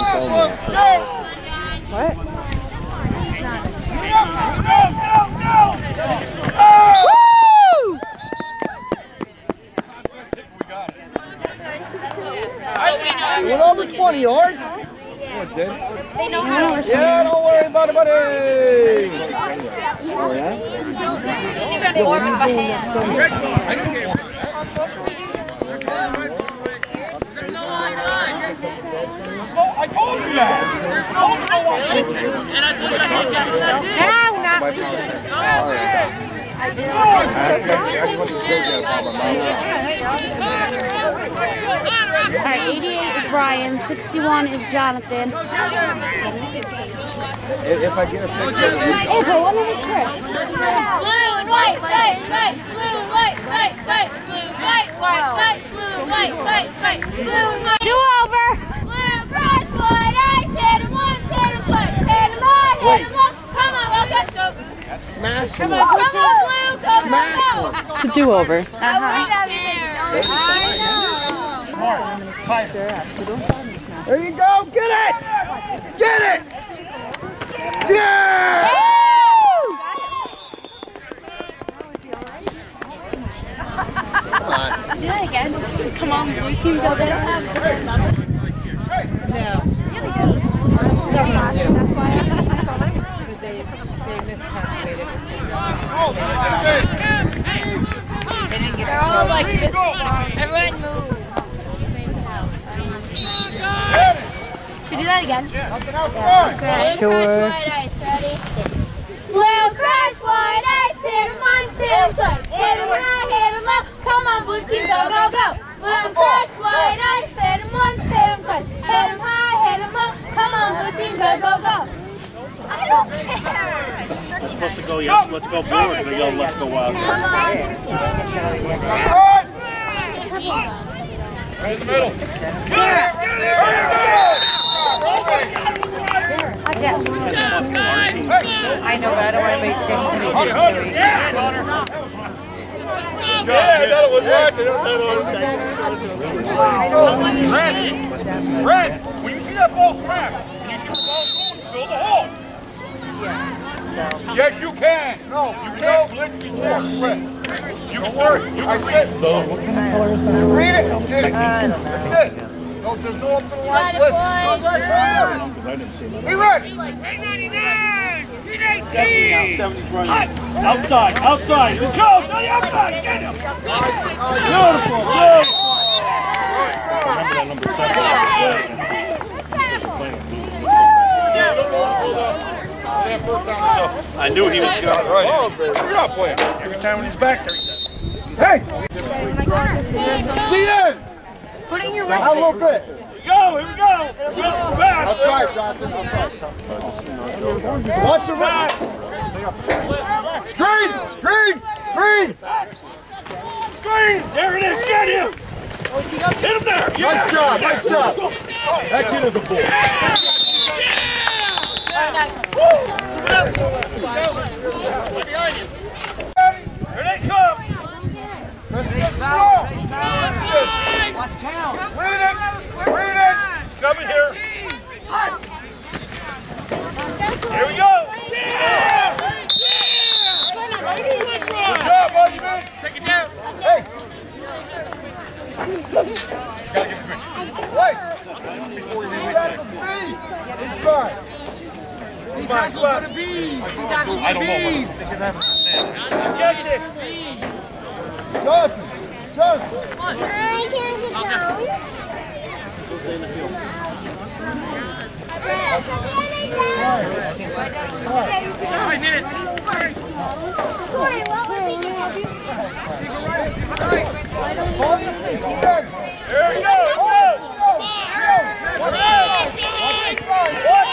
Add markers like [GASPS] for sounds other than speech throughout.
tell me. What? Woo! Over 20 yards. They know how to Yeah, don't worry about it, buddy. Oh, yeah? Even with my hand. I told you that. Now, not All right, 88 is Brian, 61 is Jonathan. If I get a picture? Blue and white, white, white, blue and white, white, white, blue, white, white, white, blue, white, white, white, blue and white. Do over. Smash Come them. on, come on, blue, come on, go. It's a do over. Uh-huh. I know. There you go. Get it. Get it. Yeah. Do that again. Come on, blue team, go. They don't have. They're all like this. Everyone move. Should we do that again? Sure. Blue crash, white ice, hit him on, hit him twice, hit him right, hit him up. Come on, blue team, go, go, go. Blue crash, white ice, hit him once, hit him twice, hit him team, go, go, go. I don't care. We're supposed to go, yes, let's go blue, or do they go, let's go wild? Come on. Right in the middle. I know, but I don't want to waste any Yeah, that was watching. Red, Red, when you see that ball smack, and you see the ball going, fill the hole. Yes, you can. No, you can't blitz before Red. You can work. You can read. Read it. Get it. That's it. No, there's no up to the line blitz. Be ready. Outside, outside, let's go, to the outside, get him! Beautiful, beautiful! Remember that number seven? I knew he was gonna, Oh, baby, you're not playing. every time when he's back there, he does. Hey! See! Put in your Now, a little bit. Go, here we go! Go, back! Outside, Jonathan. Watch the back. Screen! Screen! Screen! Screen! There it is, get him! Hit him there! Nice job, nice job. That kid is a bull. Here they come! Watch count. Read it! Read it! He's coming here! Here we go! Good job, buddy, man. Take it down. Hey! Gotta get permission. Wait! You got the B! Inside. I don't know what. Get this! Jonathan! Jonathan! I can't get down. Corey, what would we do? Here we go! Here we go! There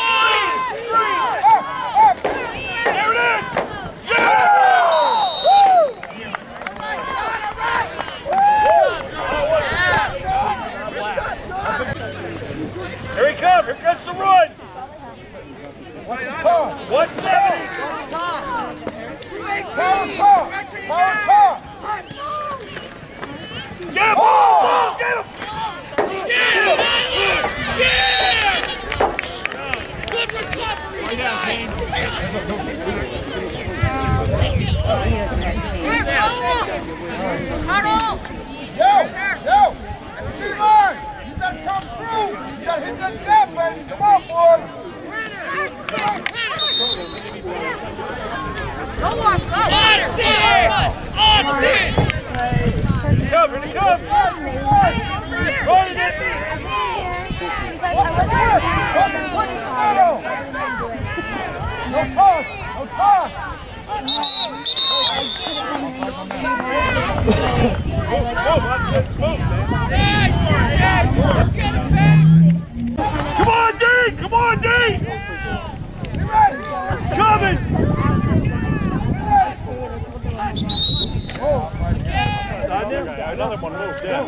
another one moved, yeah.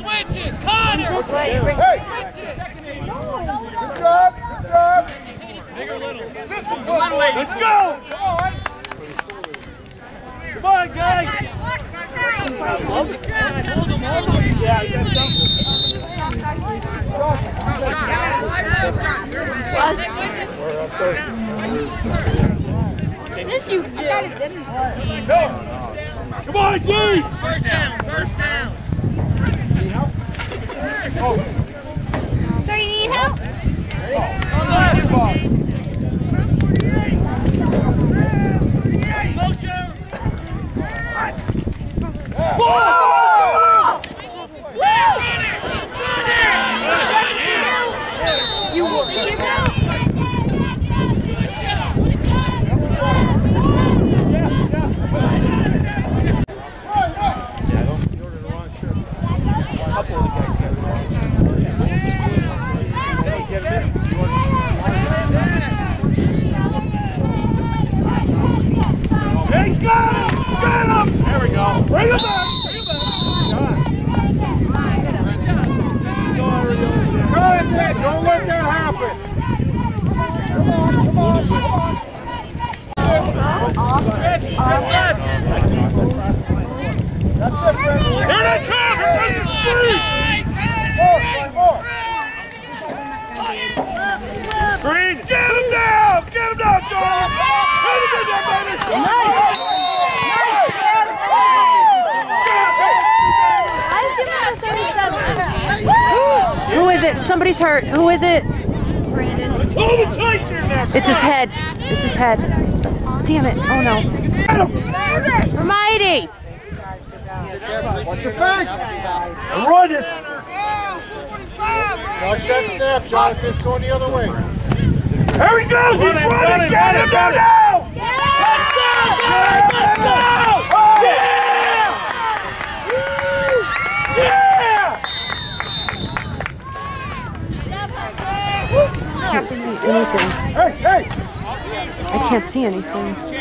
Switch it, Connor! Hey! No. it! Good job, good job! Big or little? Listen. Let's go! Come on! Come on, guys! Yeah, This you. I got it. No! Come on, D! First down, first down. So you need help? He's got him! Got him! There we go. Bring him back! Bring him back! Jonathan, don't let that happen. Come on, come on, come on. That's it, Fred. Here they come! Here comes the speed! More, more. Green, get him down! Get him down, John! Get him down, baby! I was doing a 37. Who is it? Somebody's hurt. Who is it? Hold him tight there now! It's his head. It's his head. Damn it. Oh no. Get! Hermione! Watch your back. Run this! Watch that snap, Jonathan. It's going the other way. Here he goes! He's running! Get him down now! Let's go! Yeah! Yeah! Can't see anything. Hey, hey. I can't see anything.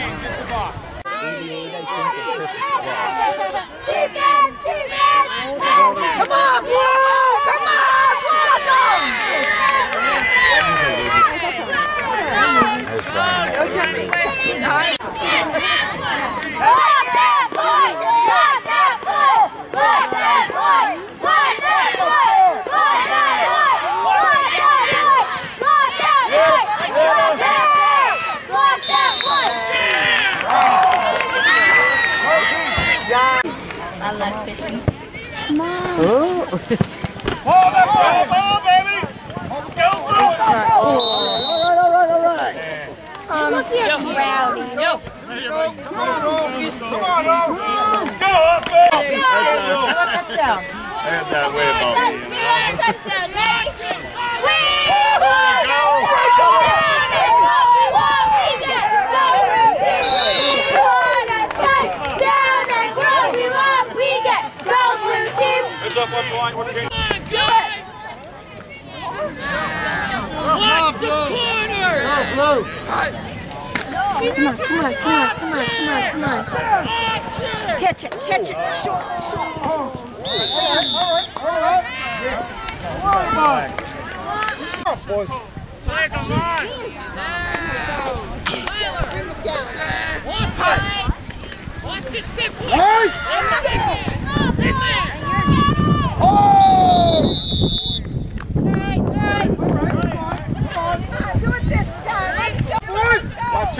Oh. oh, that's right. Ball, baby. Go, go. All right, all right, all right. Um, Look at Rowdy. Yo. Come on, Excuse me. Come on, Go, go up, baby. Go. Touchdown. And that way, Bobby. Touchdown, Nate. We go. Go. offensive line. What can Do it! Watch the corner! Go, blue. Come on, come on, come on, come on, come on, come on. Catch it, catch it, short, short. All right, all right, all right. Come on, boys. Take a line. Watch it. Watch it. Watch it. Watch it. Watch it. Watch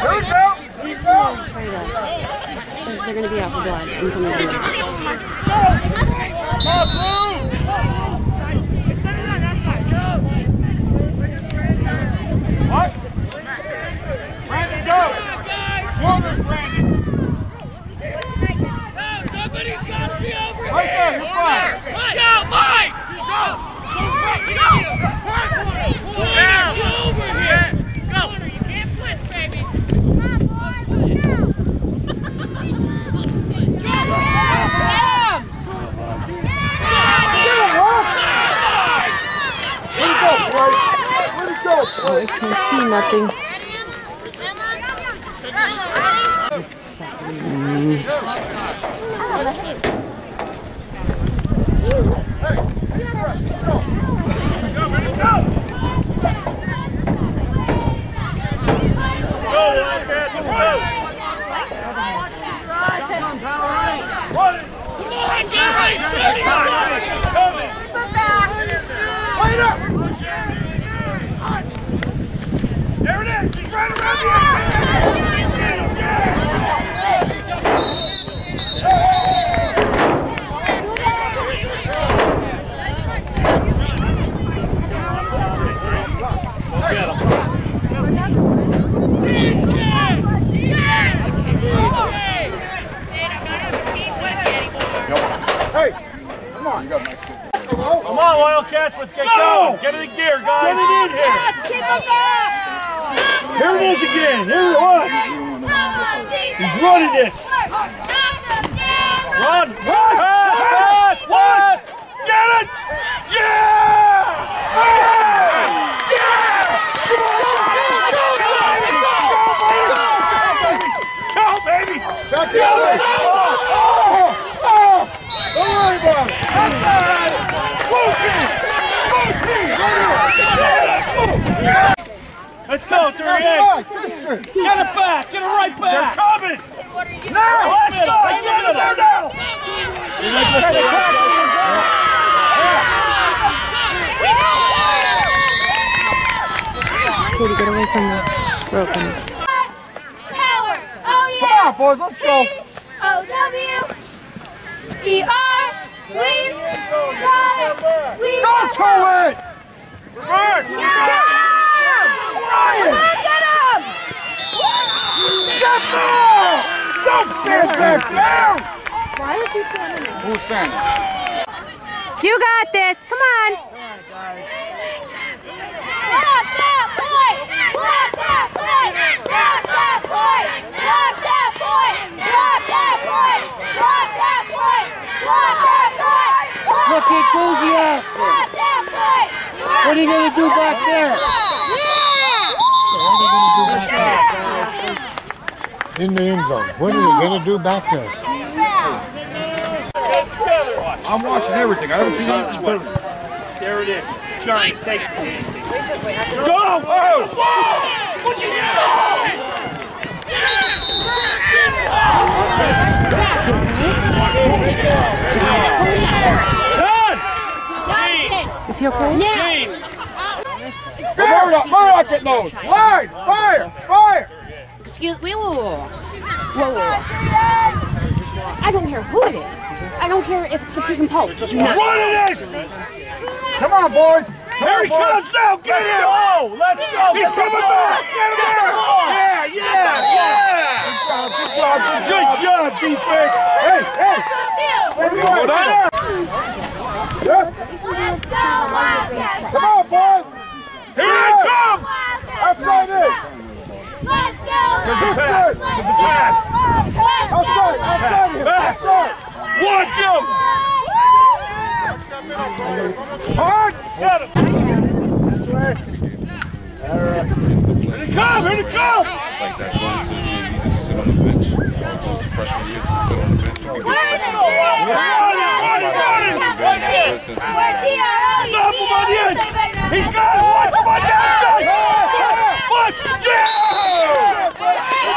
Good job! Go. Afraid of. Because they're gonna be out for blood and somebody's gonna What? Brandon, go. Corner, Brandon. Right there, you're fine. Where'd he go, Troy? Where'd he go, Troy? Can't see nothing. Go, Wildcats, let's go. Wait up. There it is. He's right around the edge. Hey, come on. You got a nice kid. Come on, Wildcats, let's get going. Get it in gear, guys. Get it in here. Here it is again. Here it was. He's running this. Run. Pass, pass, pass. Get it. Yeah. Yeah. Yeah. Go, baby. Check the other way. Oh, oh, don't worry about it. Let's go, 38. Outside, Get it back. Get it right back. They're coming. Now. Let's go. Get it there now. Cody, get away from the broken. Power. Oh Come on, boys, let's go. O W E R. We got it. We Go got to it. Reverse. Ryan, Get him! step back. Don't stand back down. Who's standing? You got this. Come on. Block that boy! Block that boy! Block that boy! Block that boy! Block that boy! Block that boy! Block that boy! Look at Kuziak. Block that boy! What are you going to do back there? In the end zone. What are you going to do back there? I'm watching everything. I haven't seen anything. There it is. Johnny, take it. Go! Oh! What you Done! Is he okay? Gene! Murdoch, Murdoch get those. Line, fire, fire. Excuse me. Whoa, whoa, whoa. Whoa, whoa. I don't care who it is. I don't care if it's the pig and post. What it is! Come on, boys. Here he comes now! Get him! Oh, let's go! He's coming back! Get him there! Yeah, yeah, yeah! Good job, good job, Good job, defense! Hey, hey. Where you going? Runner! Yes. Let's go, Wildcats! Come on, boys. Here they come! Outside in. Let's go, Christian. To the pass! Outside, outside here. Back. Outside. Watch him! Hard. Got him! Here they come! Here they come! like that going to JV just to sit on the bench. Going to freshman year just sit on the bench. You can Where the TRO? Stop him on the edge! He's got it! Watch him on the outside! Watch! Watch! Yeah!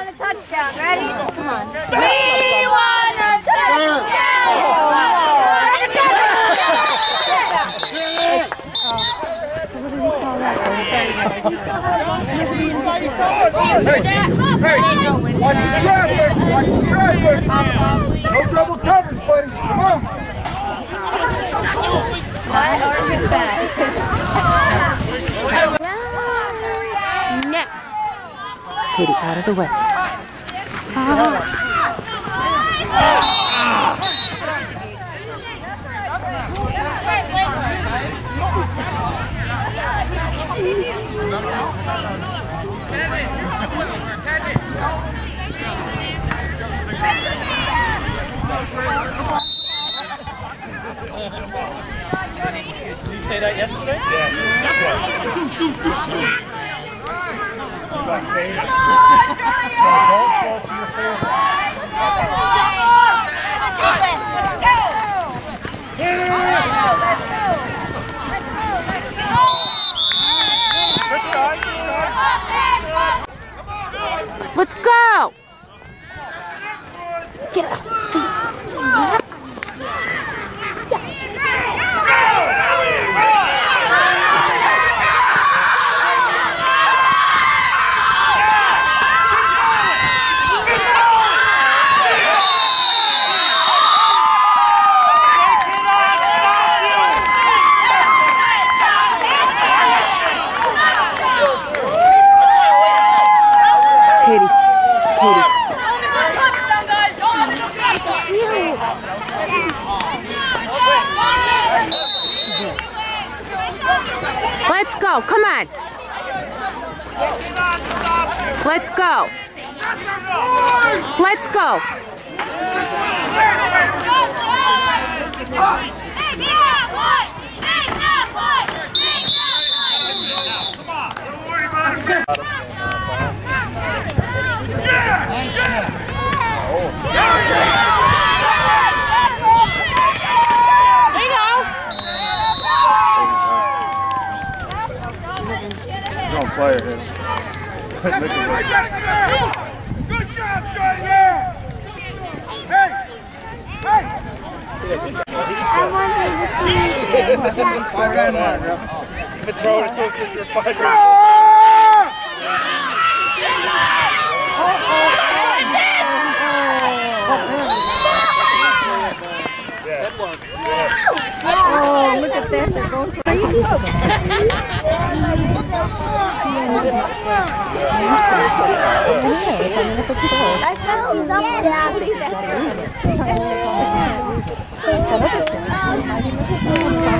We want a touchdown. Ready? Come on. We want a touchdown. Watch the traffic, watch the traffic. No double covers, buddy, come on. What or your back? Katie, out of the way. Did you say that yesterday? Yeah. That's right. Let's go! Katie, Katie. Let's go. Come on. Let's go. Let's go. There you go. Don't play it. Look at this. Good job. Oh, look at that. They're going crazy. I said he's up there. Get it,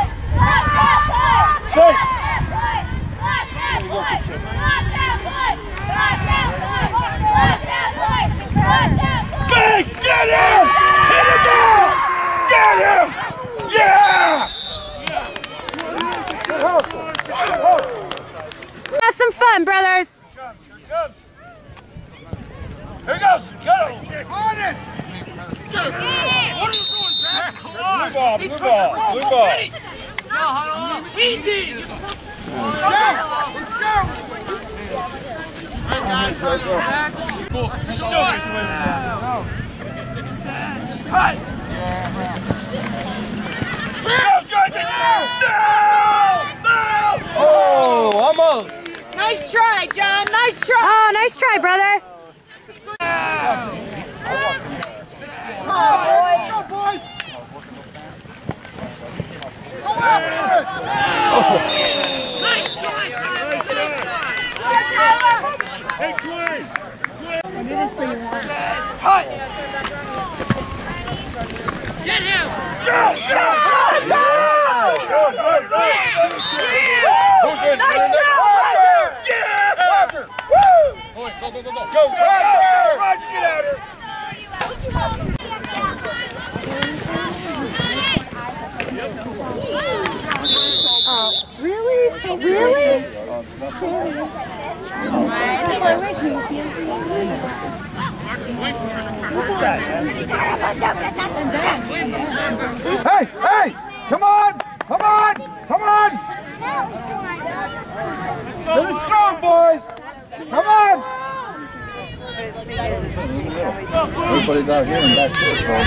Everybody's out here and back there, so.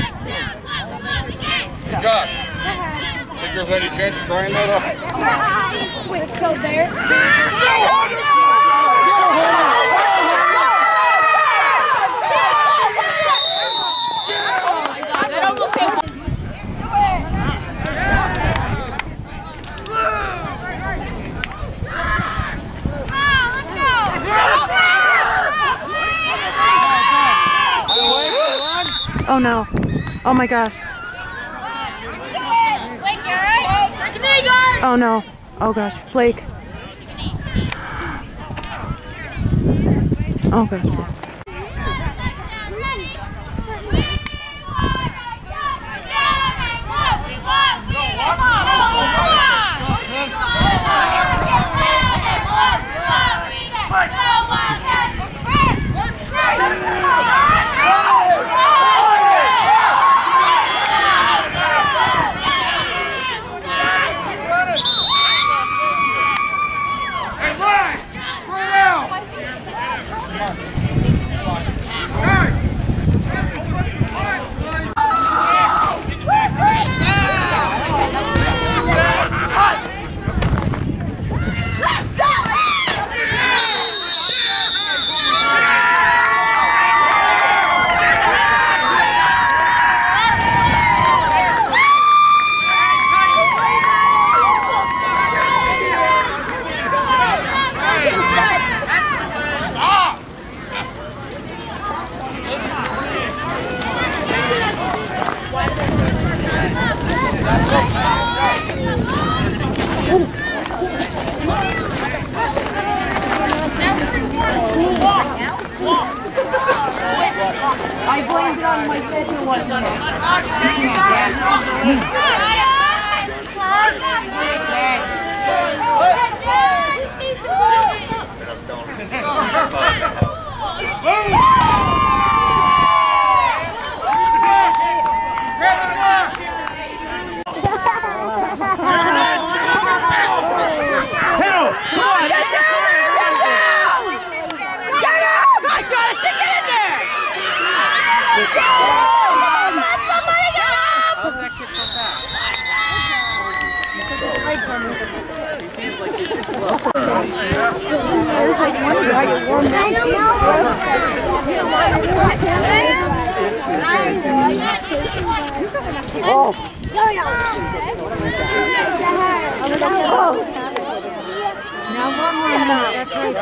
Hey, Josh. Think there's any chance of trying that up? Oh no. Oh my gosh. Oh no. Oh gosh. Blake. [GASPS] Oh gosh.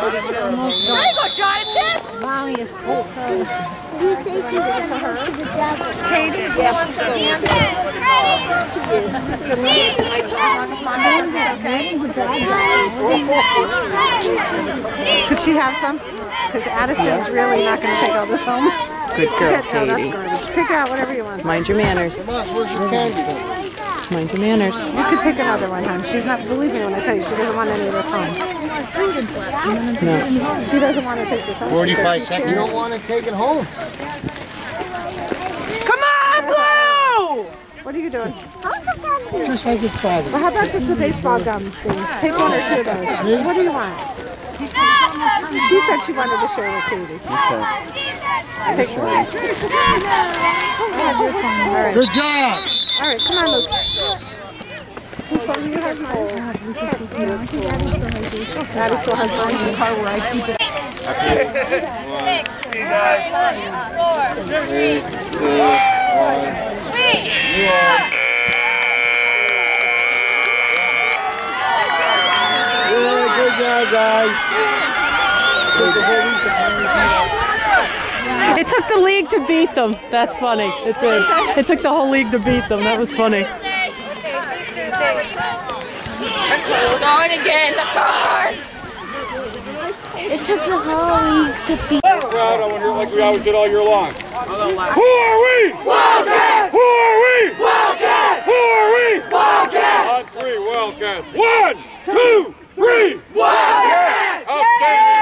Could she have some? Because Addison's really not going to take all this home. Good girl, Good, no, that's Katie. Pick out whatever you want. Mind your manners. where's your candy? Mind your manners. You could take another one home. She's not, believe me when I tell you, she doesn't want any of this home. No. She doesn't want to take this home. 45 seconds. You don't want to take it home. Come on, Blue! What are you doing? Just like his father. Well, how about just the baseball gum thing? Take one or two of those. What do you want? She said she wanted to share with Katie. Take one. All right. Good job. All right, come on, Luke. Still has mine in the car where I keep it. Good job, guys. It took the league to beat them. That's funny. It. It took the whole league to beat them. That was funny. Going again, of course. It took the whole league to beat. Crowd, I want to hear like we always did all year long. Who are we? Wildcats! Who are we? Wildcats! Who are we? Wildcats! On three, Wildcats. One, two, three! Wildcats!